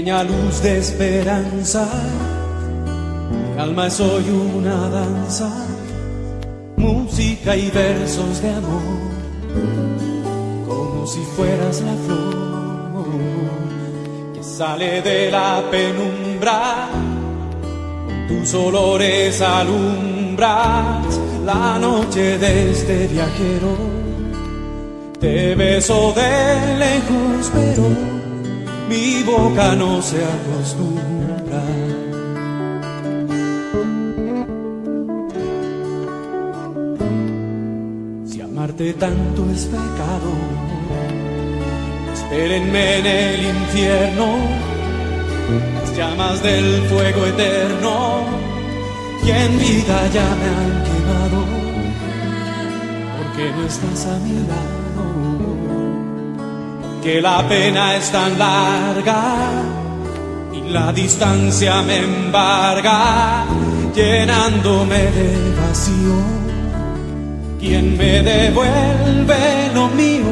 pequeña luz de esperanza. Mi alma es hoy una danza, música y versos de amor, como si fueras la flor que sale de la penumbra, con tus olores alumbras la noche de este viajero te beso de lejos, pero mi boca no se acostumbra. Si amarte tanto es pecado, espérenme en el infierno, las llamas del fuego eterno, y en vida ya me han quemado, porque no estás a mi lado que la pena es tan larga y la distancia me embarga, llenándome de vacío. ¿Quién me devuelve lo mío?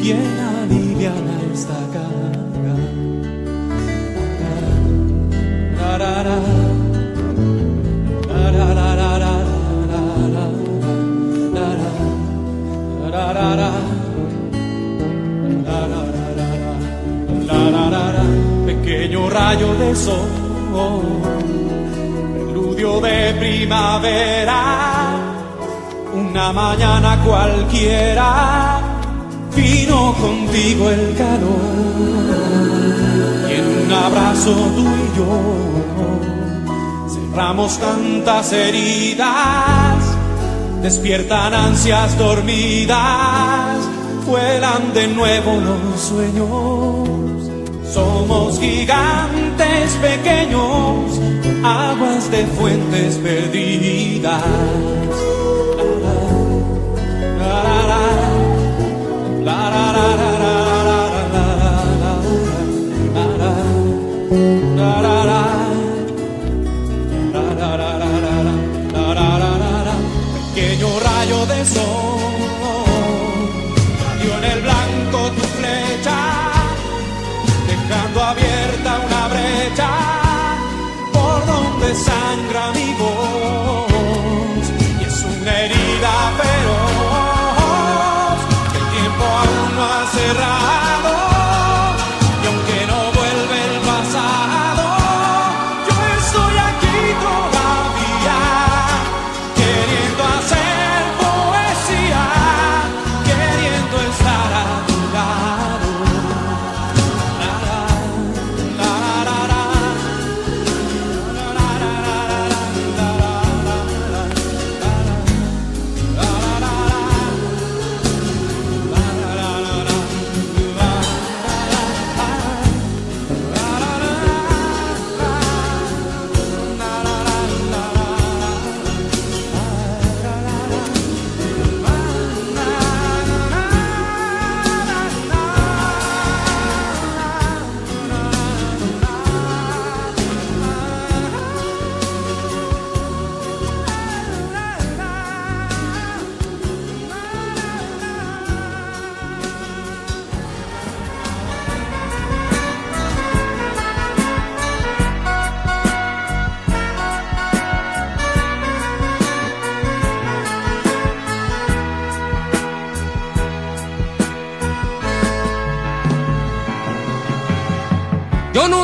¿Quién alivia esta carga? Rayo de sol, preludio de primavera, una mañana cualquiera, vino contigo el calor, y en un abrazo tú y yo cerramos tantas heridas, despiertan ansias dormidas, vuelan de nuevo los sueños somos gigantes pequeños, aguas de fuentes perdidas. Pequeño rayo de sol,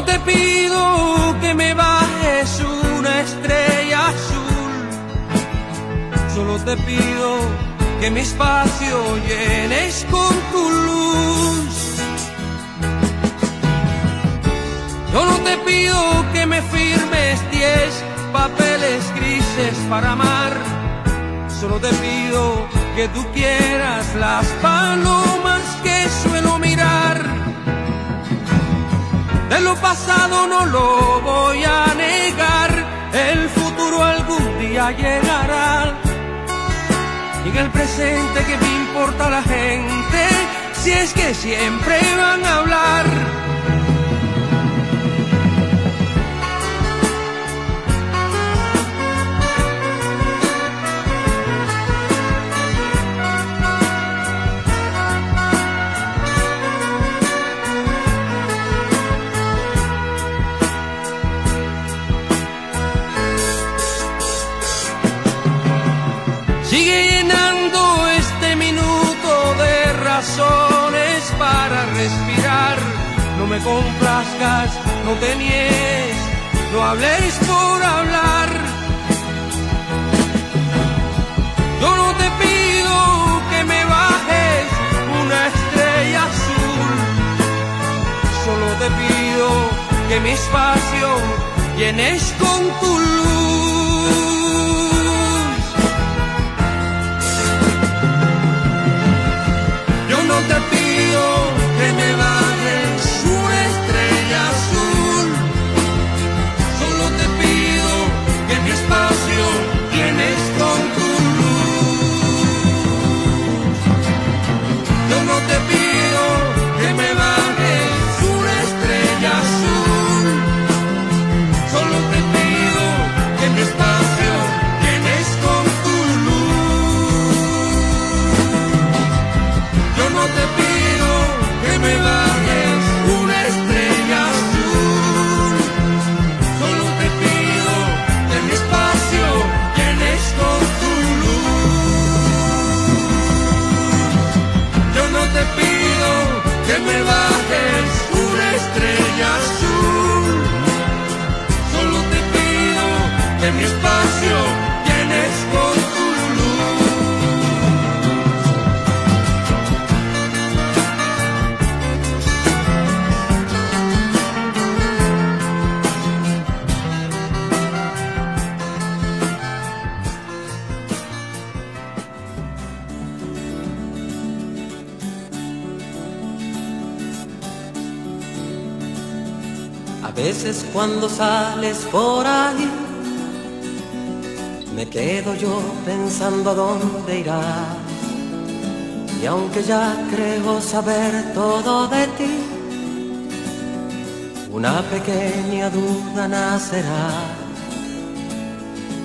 Yo te pido que me bajes una estrella azul, solo te pido que mi espacio llenes con tu luz. Yo no te pido que me firmes diez papeles grises para amar, solo te pido que tú quieras las palomas que suelo mirar. De lo pasado no lo voy a negar, el futuro algún día llegará. Y en el presente que me importa la gente, si es que siempre van a hablar. No me complazcas, no te niegues, no habléis por hablar. Yo no te pido que me bajes una estrella azul, solo te pido que mi espacio llenes con tu luz. Cuando sales por ahí, me quedo yo pensando a dónde irás. Y aunque ya creo saber todo de ti, una pequeña duda nacerá.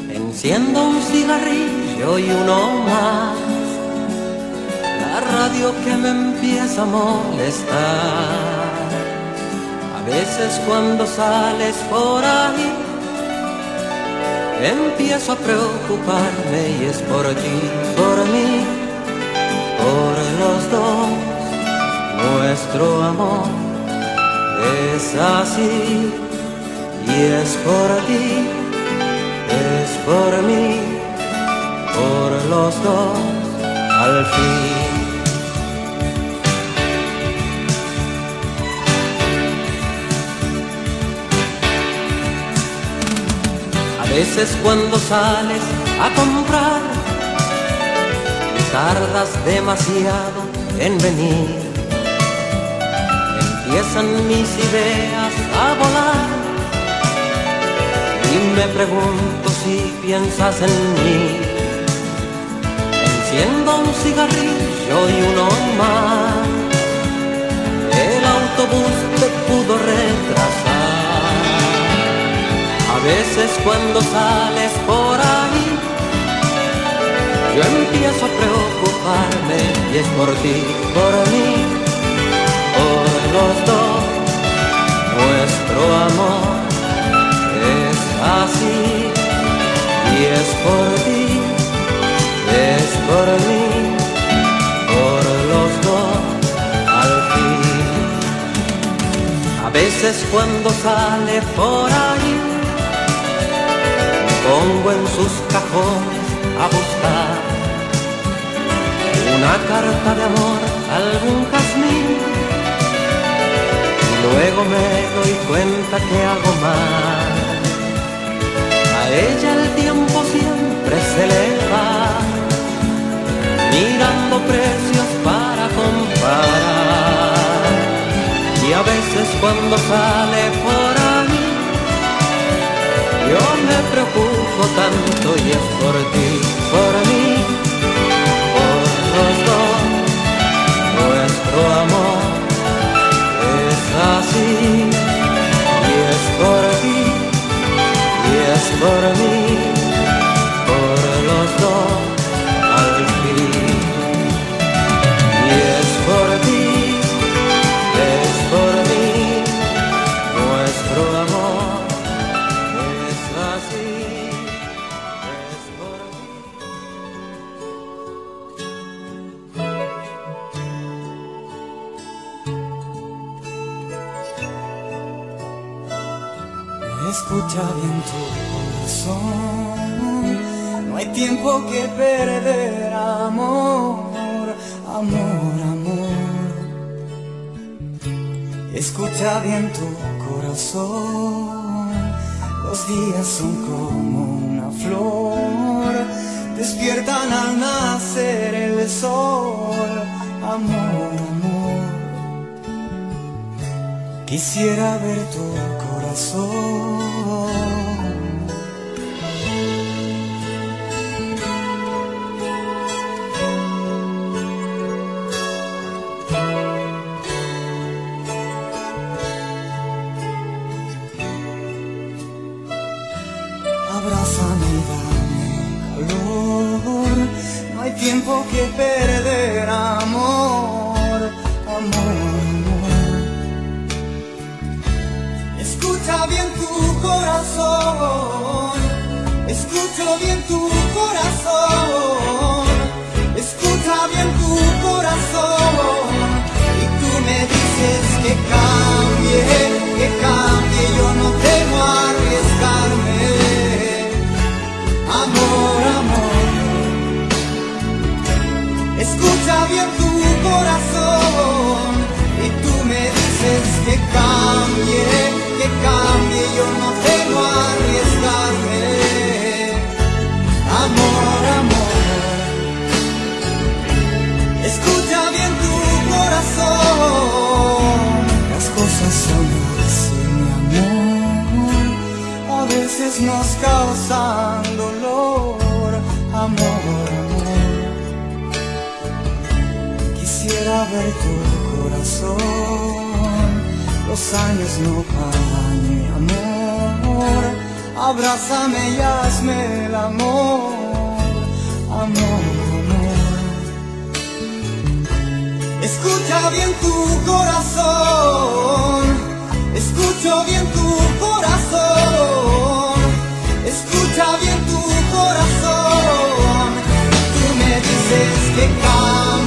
Enciendo un cigarrillo y uno más, la radio que me empieza a molestar. Veces cuando sales por ahí, empiezo a preocuparme y es por ti, por mí, por los dos. Nuestro amor es así y es por ti, es por mí, por los dos al fin. Veces cuando sales a comprar, tardas demasiado en venir. Empiezan mis ideas a volar y me pregunto si piensas en mí. Enciendo un cigarrillo y uno más. El autobús te pudo retrasar. A veces cuando sales por ahí, yo empiezo a preocuparme y es por ti, por mí, por los dos. Nuestro amor es así y es por ti, es por mí, por los dos al fin. A veces cuando sale por ahí, pongo en sus cajones a buscar una carta de amor, algún jazmín. Luego me doy cuenta que hago mal. A ella el tiempo siempre se le va, mirando precios para comparar. Y a veces cuando sale por ahí, me preocupo tanto y es por ti, por mí, por los dos. Nuestro amor es así y es por ti y es por mí, que perder, amor, amor, amor. Escucha bien tu corazón. Los días son como una flor. Despiertan al nacer el sol, amor, amor. Quisiera ver tu corazón. Dame calor. No hay tiempo que perder, amor, amor, amor. Escucha bien tu corazón. Escucho bien tu corazón. Cambie, que cambie. Yo no temo arriesgarme. Amor, amor. Escucha bien tu corazón. Las cosas son así, mi amor. A veces nos causan dolor. Amor, amor. Quisiera ver tu corazón. Los años no pagan, mi amor. Abrázame y hazme el amor. Amor, amor. Escucha bien tu corazón. Escucho bien tu corazón. Escucha bien tu corazón. Tú me dices que cambie,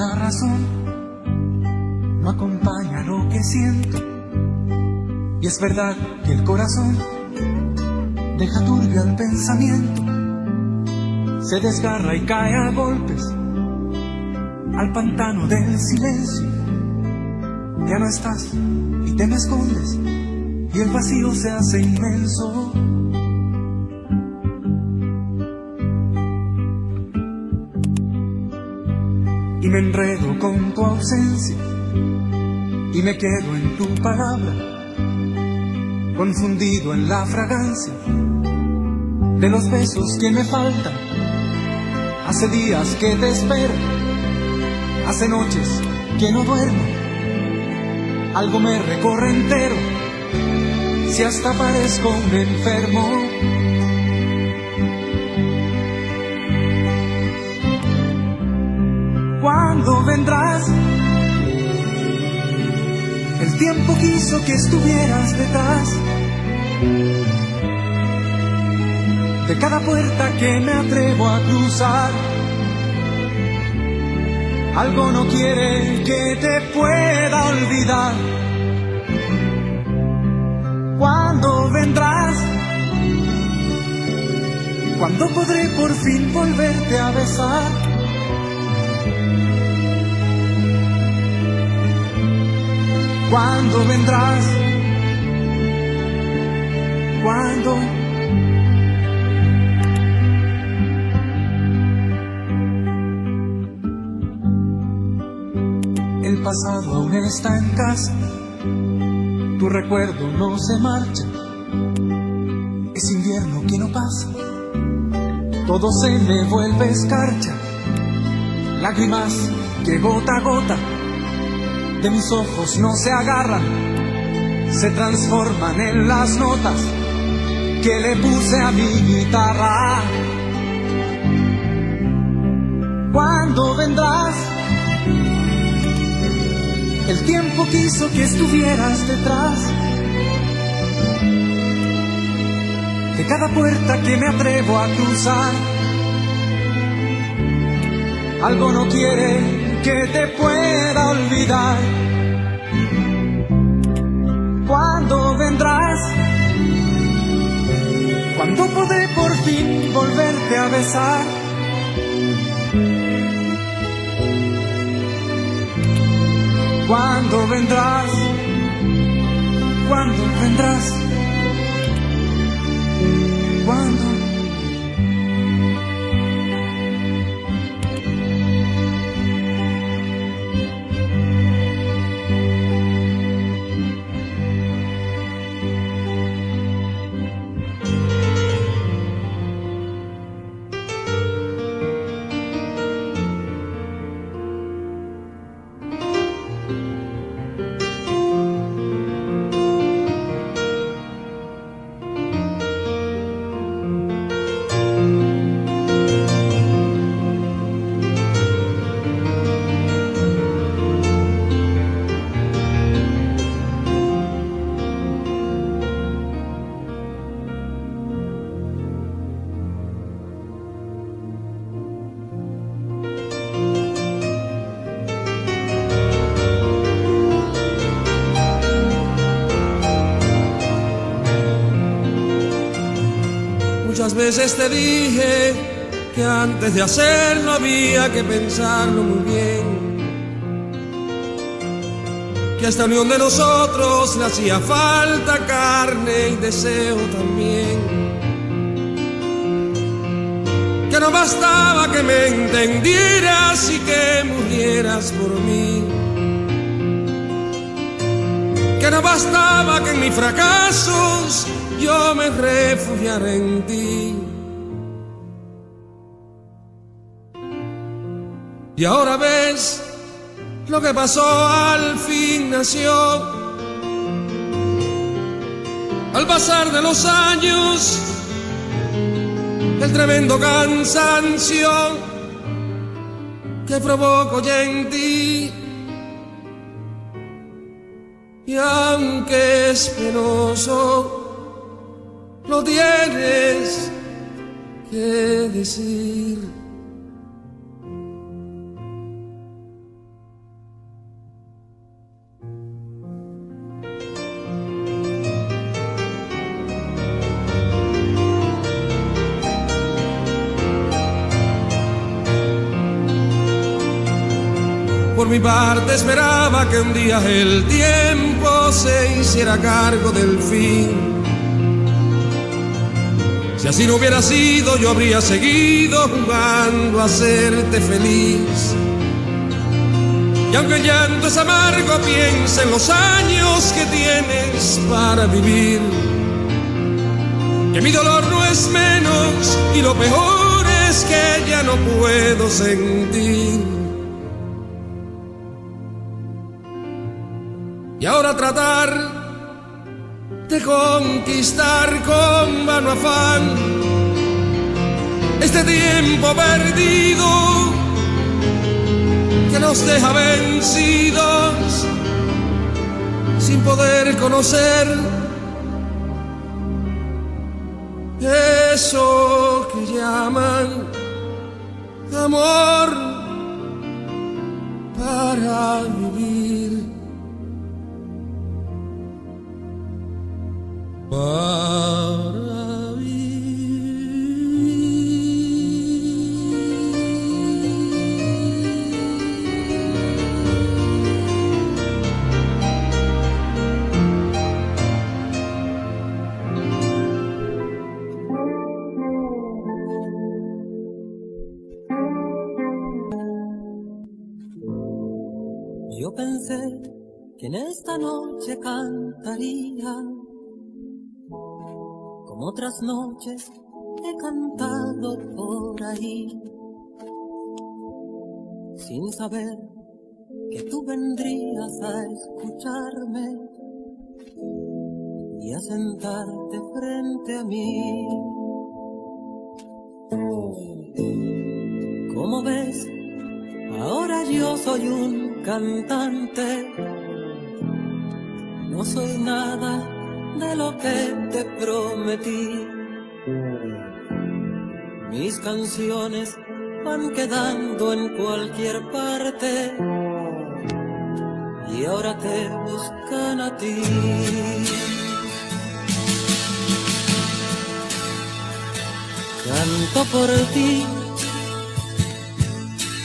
la razón no acompaña lo que siento. Y es verdad que el corazón deja turbio el pensamiento. Se desgarra y cae a golpes al pantano del silencio. Ya no estás y te me escondes y el vacío se hace inmenso. Me enredo con tu ausencia y me quedo en tu palabra, confundido en la fragancia de los besos que me faltan. Hace días que te espero, hace noches que no duermo, algo me recorre entero, si hasta parezco un enfermo. ¿Cuándo vendrás? tiempo quiso que estuvieras detrás de cada puerta que me atrevo a cruzar. Algo no quiere que te pueda olvidar. ¿Cuándo vendrás? ¿Cuándo podré por fin volverte a besar? ¿Cuándo vendrás? ¿Cuándo? El pasado aún está en casa, tu recuerdo no se marcha, es invierno que no pasa, todo se me vuelve escarcha, lágrimas que gota a gota de mis ojos no se agarran, se transforman en las notas que le puse a mi guitarra. ¿Cuándo vendrás? El tiempo quiso que estuvieras detrás de cada puerta que me atrevo a cruzar. Algo no quiere que te pueda olvidar. ¿Cuándo vendrás? ¿Cuándo podré por fin volverte a besar? ¿Cuándo vendrás? ¿Cuándo vendrás? Veces te dije que antes de hacerlo había que pensarlo muy bien. Que a esta unión de nosotros le hacía falta carne y deseo también. Que no bastaba que me entendieras y que murieras por mí. Que no bastaba que en mis fracasos yo me refugiaré en ti. Y ahora ves lo que pasó al fin nació. Al pasar de los años, el tremendo cansancio que provoco ya en ti. Y aunque es penoso, lo tienes que decir. Mi parte esperaba que un día el tiempo se hiciera cargo del fin si así no hubiera sido, yo habría seguido jugando a hacerte feliz. Y aunque el llanto es amargo, piensa en los años que tienes para vivir. Que mi dolor no es menos y lo peor es que ya no puedo sentir. Y ahora tratar de conquistar con vano afán este tiempo perdido que nos deja vencidos sin poder conocer eso que llaman amor para vivir. Yo pensé que en esta noche cantaría otras noches he cantado por ahí, sin saber que tú vendrías a escucharme y a sentarte frente a mí. Como ves, ahora yo soy un cantante, no soy nada de lo que te prometí. Mis canciones van quedando en cualquier parte y ahora te buscan a ti. Canto por ti,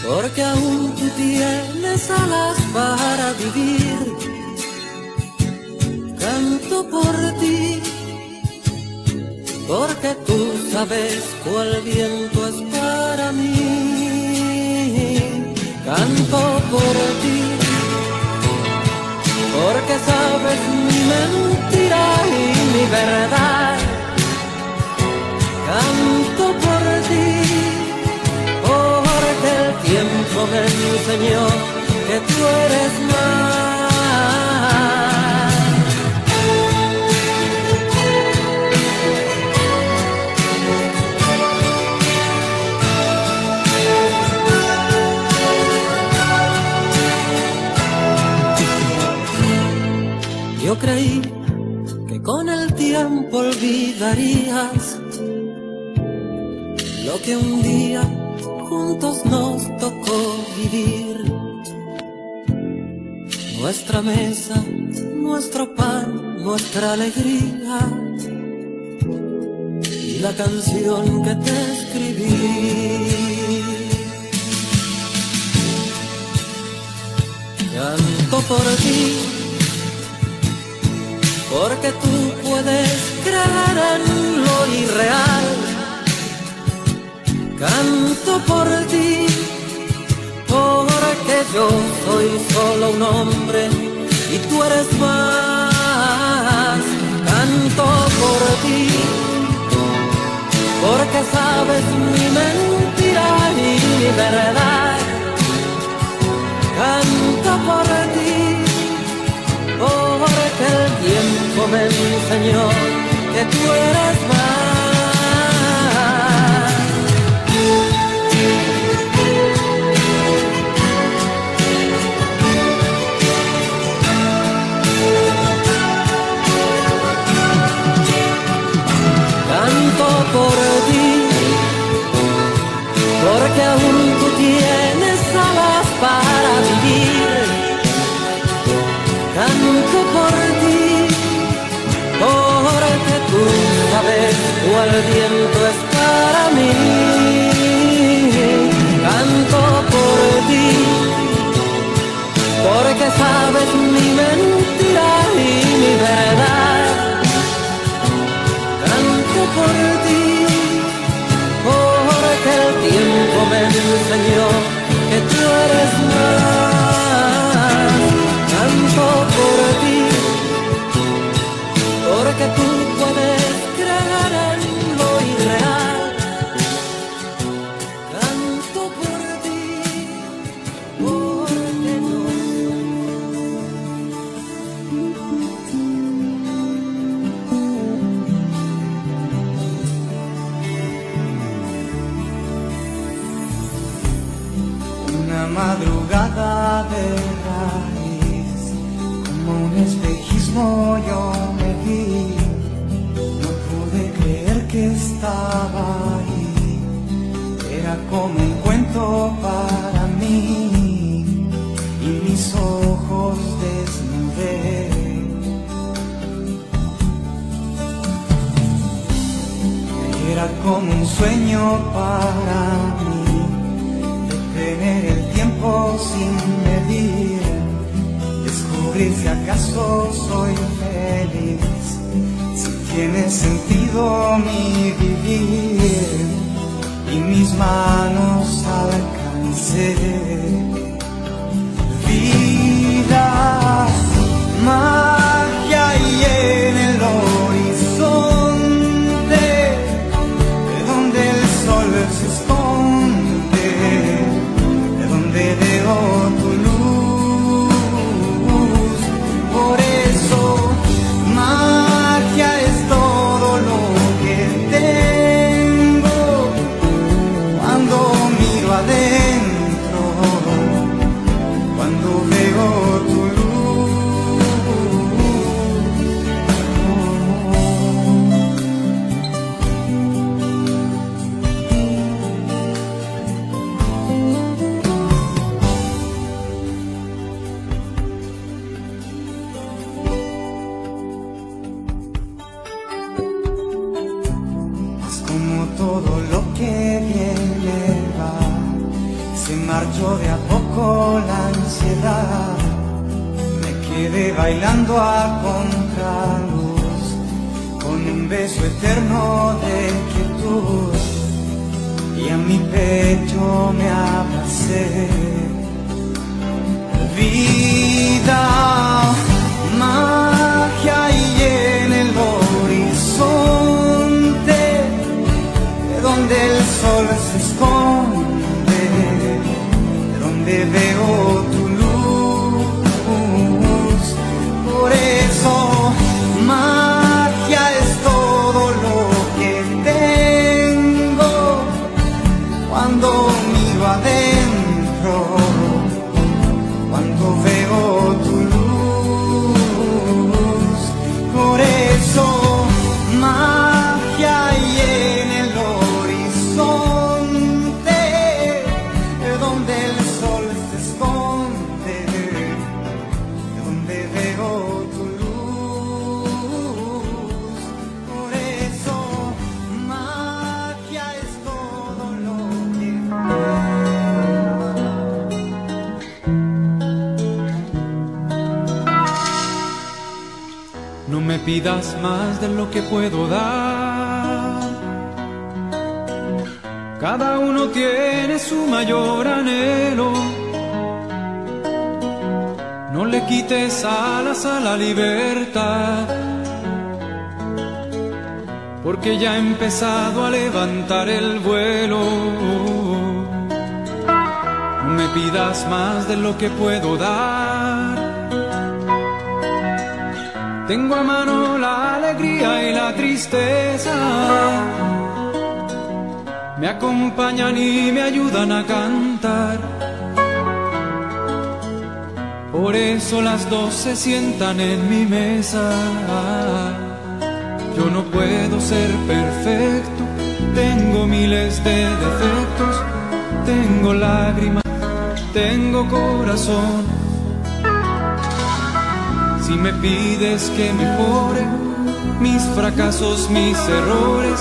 porque aún tú tienes alas para vivir. Canto por ti, porque tú sabes cuál viento es para mí. Canto por ti, porque sabes mi mentira y mi verdad. Canto por ti, porque el tiempo me enseñó que tú eres más. Creí que con el tiempo olvidarías lo que un día juntos nos tocó vivir. Nuestra mesa, nuestro pan, nuestra alegría y la canción que te escribí. Canto por ti porque tú puedes creer en lo irreal. Canto por ti, porque yo soy solo un hombre y tú eres más. Canto por ti, porque sabes mi mentira y mi verdad. Canto por ti porque el tiempo me enseñó que tú eres más. Viento es para mí. Canto por ti, porque sabes mi mentira y mi verdad. Canto por ti, porque el tiempo me enseñó como un cuento para mí. Y mis ojos desnudé. Era como un sueño para mí, de tener el tiempo sin medir. Si acaso soy feliz, si tiene sentido mi vivir y mis manos alcancé. Vida, magia y todo lo que viene va, se marchó de a poco la ansiedad. Me quedé bailando a contraluz, con un beso eterno de quietud, y a mi pecho me abracé. Vida, magia y de donde el sol No me pidas más de lo que puedo dar. Cada uno tiene su mayor anhelo. No le quites alas a la libertad. Porque ya he empezado a levantar el vuelo. No me pidas más de lo que puedo dar. Tengo a mano la alegría y la tristeza. Me acompañan y me ayudan a cantar. Por eso las dos se sientan en mi mesa. Yo no puedo ser perfecto, tengo miles de defectos, tengo lágrimas, tengo corazón. Si me pides que mejore mis fracasos, mis errores,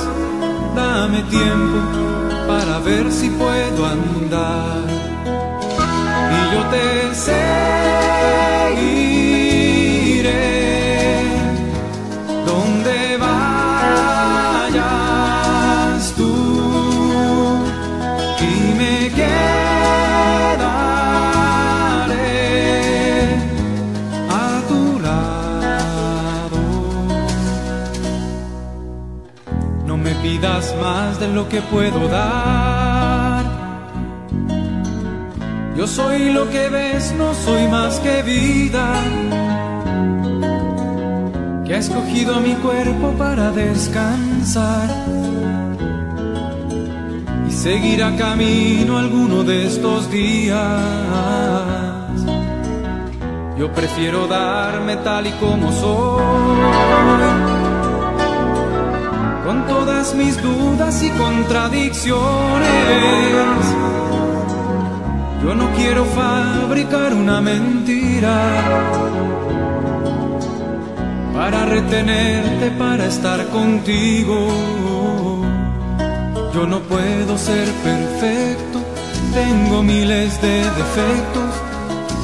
dame tiempo para ver si puedo andar. Y yo te seguiré lo que puedo dar. Yo soy lo que ves, no soy más que vida. Que ha escogido mi cuerpo para descansar. Y seguirá camino alguno de estos días. Yo prefiero darme tal y como soy, mis dudas y contradicciones. Yo no quiero fabricar una mentira para retenerte, para estar contigo. Yo no puedo ser perfecto, tengo miles de defectos,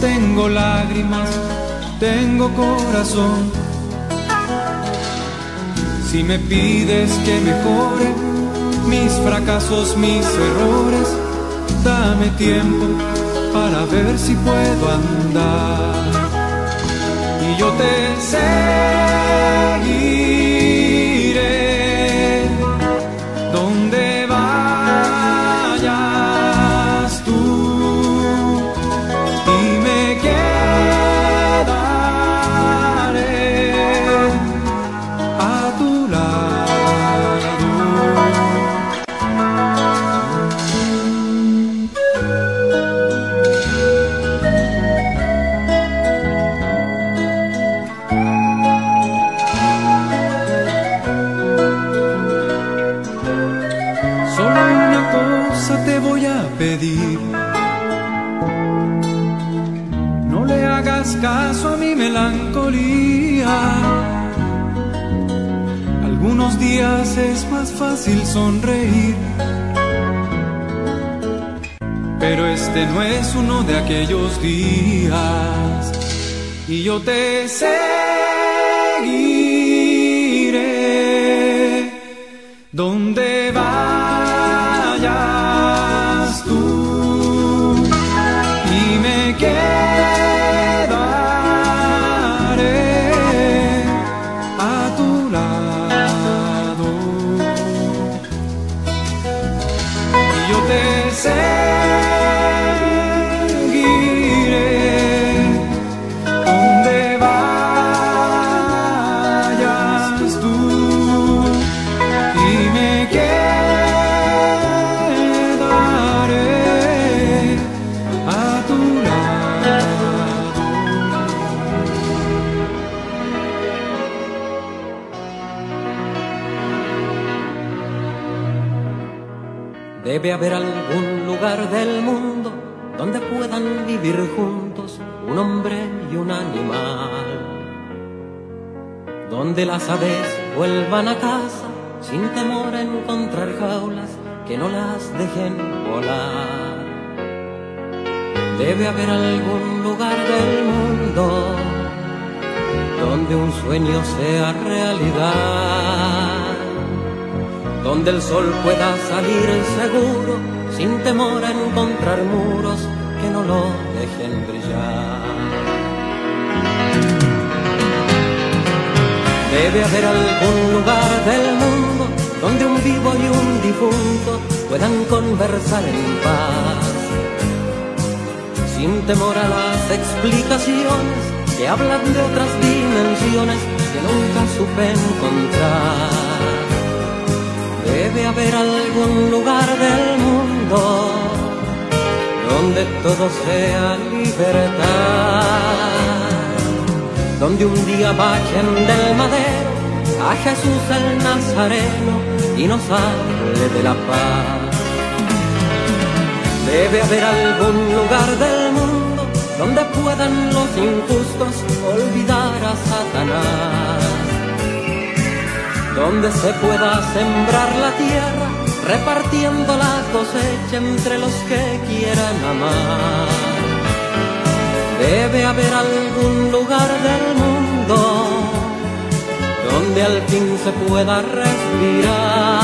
tengo lágrimas, tengo corazón. Si me pides que mejore mis fracasos, mis errores, dame tiempo para ver si puedo andar. Y yo te seguiré Debe haber algún lugar del mundo donde puedan vivir juntos un hombre y un animal. Donde las aves vuelvan a casa sin temor a encontrar jaulas que no las dejen volar. Debe haber algún lugar del mundo donde un sueño sea realidad donde el sol pueda salir seguro, sin temor a encontrar muros que no lo dejen brillar. Debe haber algún lugar del mundo donde un vivo y un difunto puedan conversar en paz, sin temor a las explicaciones que hablan de otras dimensiones que nunca supe encontrar. Debe haber algún lugar del mundo donde todo sea libertad, donde un día bajen del madero a Jesús el Nazareno y nos hable de la paz. Debe haber algún lugar del mundo donde puedan los injustos olvidar a Satanás donde se pueda sembrar la tierra, repartiendo la cosecha entre los que quieran amar. Debe haber algún lugar del mundo donde al fin se pueda respirar,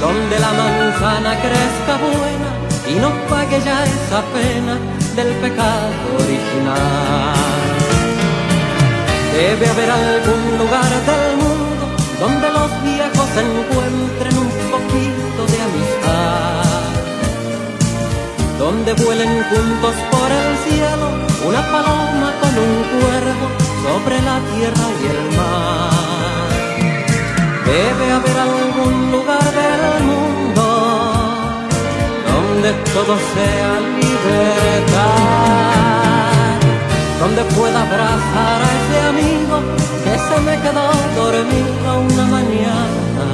donde la manzana crezca buena y no pague ya esa pena del pecado original. Debe haber algún lugar del mundo donde los viejos encuentren un poquito de amistad, donde vuelen juntos por el cielo una paloma con un cuervo sobre la tierra y el mar. Debe haber algún lugar del mundo donde todo sea libertad abrazar a ese amigo que se me quedó dormido una mañana,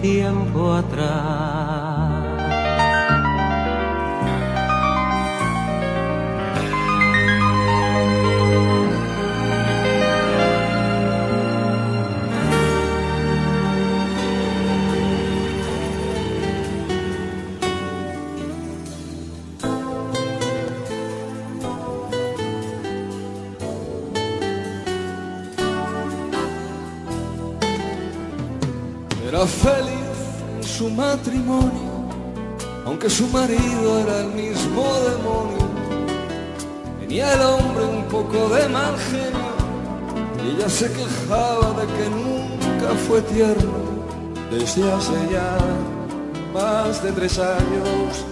tiempo atrás. Matrimonio, aunque su marido era el mismo demonio. Tenía el hombre un poco de mal genio y ella se quejaba de que nunca fue tierno. Desde hace ya más de tres años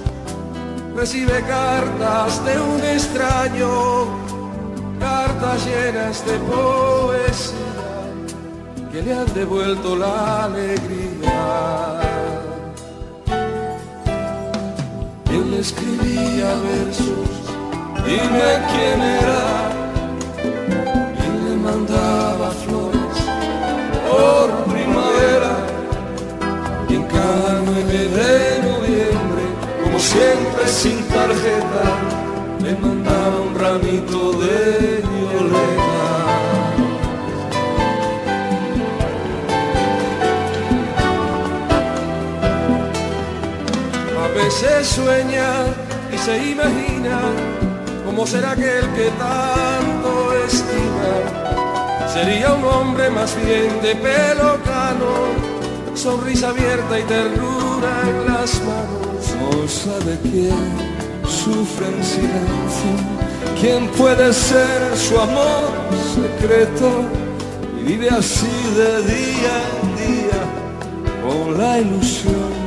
recibe cartas de un extraño, cartas llenas de poesía que le han devuelto la alegría. Escribía versos, dime quién era, y le mandaba flores por primavera, y en cada 9 de noviembre, como siempre sin tarjeta, le mandaba un ramito de violeta. Se sueña y se imagina cómo será aquel que tanto estima. Sería un hombre más bien de pelo cano, sonrisa abierta y ternura en las manos. No sabe quién sufre en silencio, quién puede ser su amor secreto y vive así de día en día con la ilusión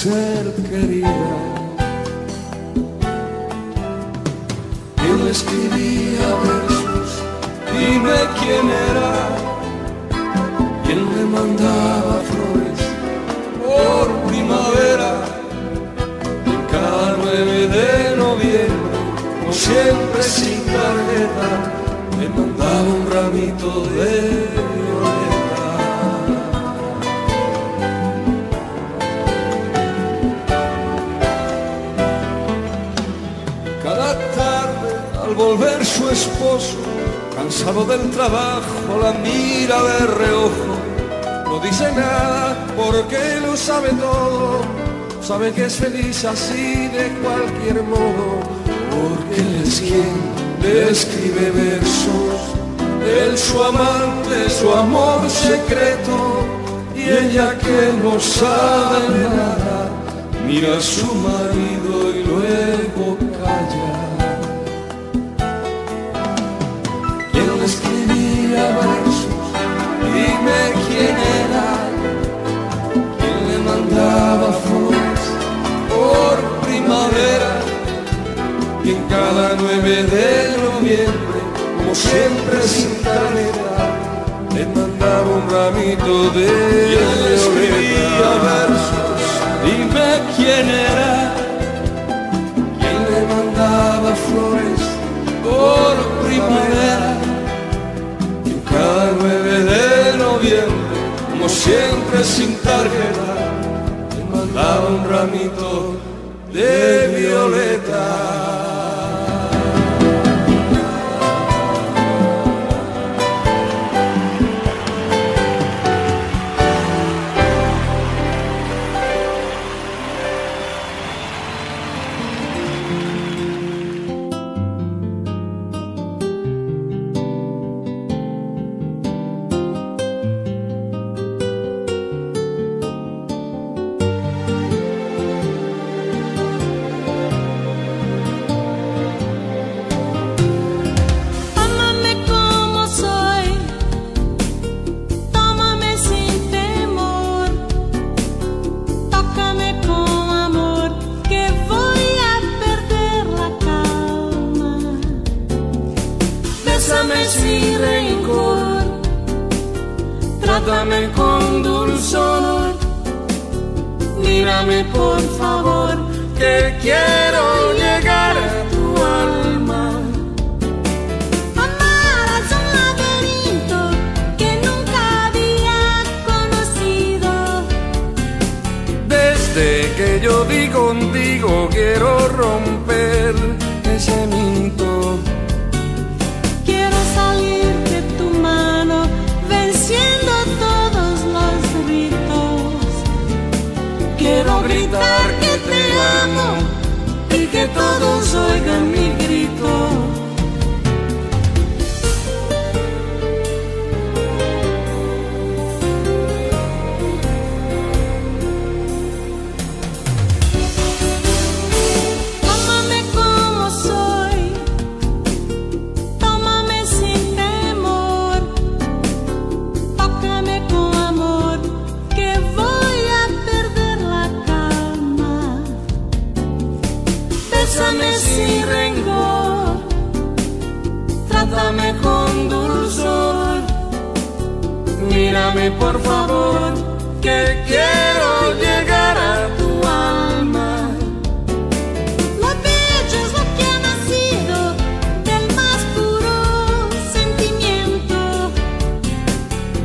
ser querida. Él escribía versos, dime quién era, quien me mandaba flores por primavera. En cada 9 de noviembre, como siempre sin tarjeta, me mandaba un ramito de volver su esposo, cansado del trabajo, la mira de reojo. No dice nada porque lo sabe todo, sabe que es feliz así de cualquier modo, porque él es quien le escribe versos, él su amante, su amor secreto, y ella que no sabe nada, mira a su marido y luego calla. Cada 9 de noviembre, como siempre sin tarjeta, le mandaba un ramito de y escribía versos, dime quién era, quién le mandaba flores por primavera. Cada 9 de noviembre, como siempre sin tarjeta, te mandaba un ramito de violeta. por favor. Oigan mi Mírame por favor, que quiero llegar a tu alma. Lo bello es lo que ha nacido del más puro sentimiento.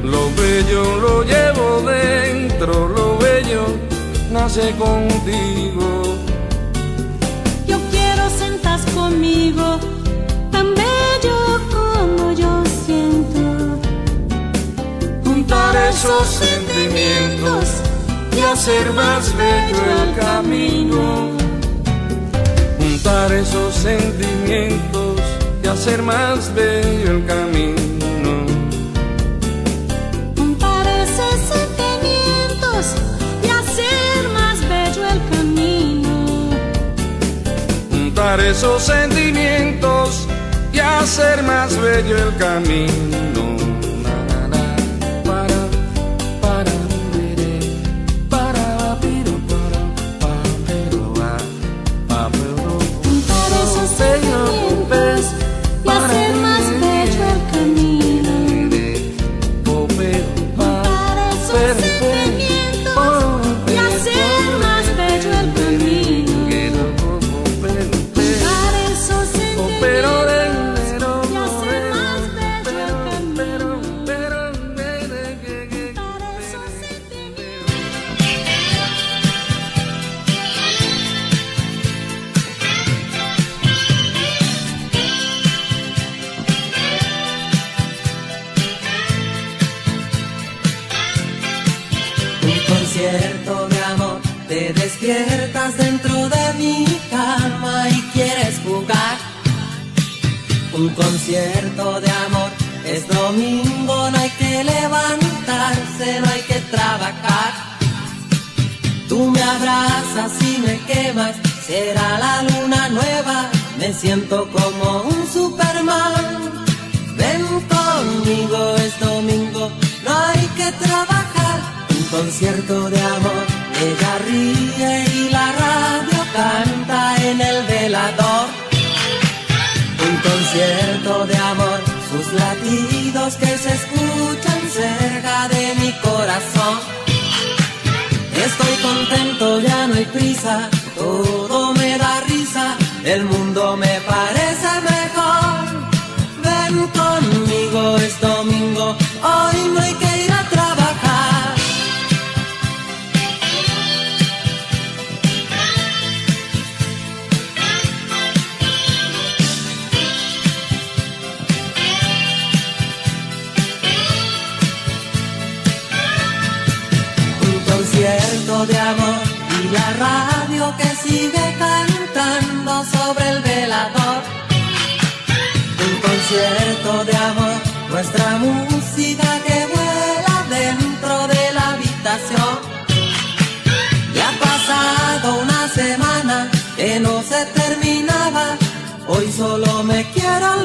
Lo bello lo llevo dentro, lo bello nace contigo. Yo quiero sentas conmigo, esos sentimientos y hacer más bello el camino. Juntar esos sentimientos y hacer más bello el camino. Juntar esos sentimientos y hacer más bello el camino. Juntar esos sentimientos y hacer más bello el camino. Y la radio que sigue cantando sobre el velador. Un concierto de amor, nuestra música que vuela dentro de la habitación. Ya ha pasado una semana que no se terminaba, hoy solo me quiero.